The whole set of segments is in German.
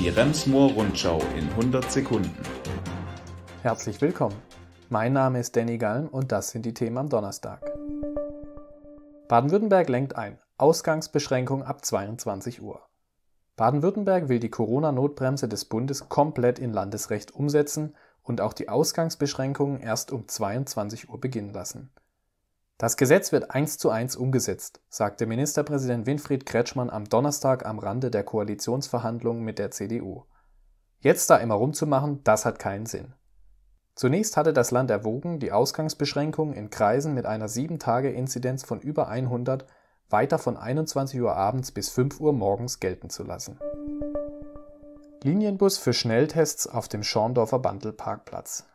Die Remsmoor Rundschau in 100 Sekunden. Herzlich willkommen. Mein Name ist Danny Galm und das sind die Themen am Donnerstag. Baden-Württemberg lenkt ein. Ausgangsbeschränkung ab 22 Uhr. Baden-Württemberg will die Corona-Notbremse des Bundes komplett in Landesrecht umsetzen und auch die Ausgangsbeschränkungen erst um 22 Uhr beginnen lassen. Das Gesetz wird eins zu eins umgesetzt, sagte Ministerpräsident Winfried Kretschmann am Donnerstag am Rande der Koalitionsverhandlungen mit der CDU. Jetzt da immer rumzumachen, das hat keinen Sinn. Zunächst hatte das Land erwogen, die Ausgangsbeschränkungen in Kreisen mit einer 7-Tage-Inzidenz von über 100 weiter von 21 Uhr abends bis 5 Uhr morgens gelten zu lassen. Linienbus für Schnelltests auf dem Schorndorfer Bandelparkplatz.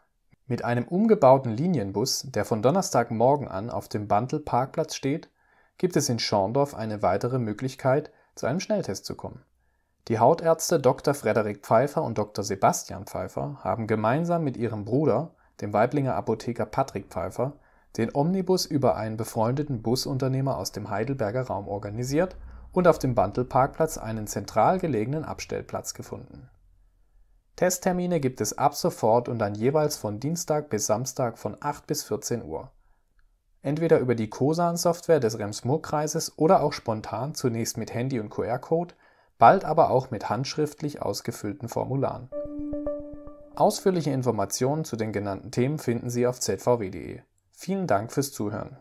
Mit einem umgebauten Linienbus, der von Donnerstagmorgen an auf dem Bandl-Parkplatz steht, gibt es in Schorndorf eine weitere Möglichkeit, zu einem Schnelltest zu kommen. Die Hautärzte Dr. Frederik Pfeiffer und Dr. Sebastian Pfeiffer haben gemeinsam mit ihrem Bruder, dem Weiblinger Apotheker Patrick Pfeiffer, den Omnibus über einen befreundeten Busunternehmer aus dem Heidelberger Raum organisiert und auf dem Bandl-Parkplatz einen zentral gelegenen Abstellplatz gefunden Testtermine gibt es ab sofort und dann jeweils von Dienstag bis Samstag von 8 bis 14 Uhr. Entweder über die COSAN-Software des Rems-Murr-Kreises oder auch spontan zunächst mit Handy und QR-Code, bald aber auch mit handschriftlich ausgefüllten Formularen. Ausführliche Informationen zu den genannten Themen finden Sie auf zvw.de. Vielen Dank fürs Zuhören